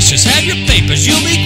Just Have your papers, you'll be